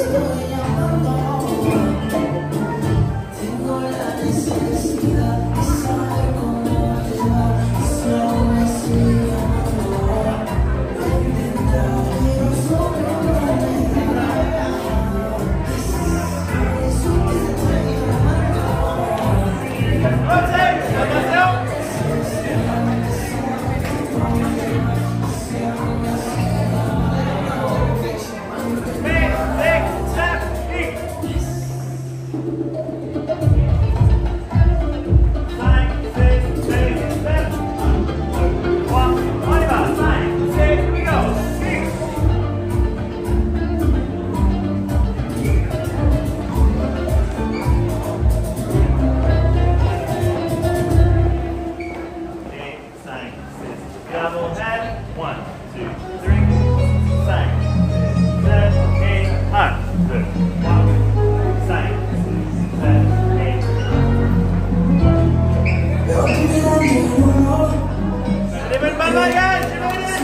Hallelujah. Double head. One, two, three. Six, seven, eight. Allez, bonne balle, Marianne, c'est bon,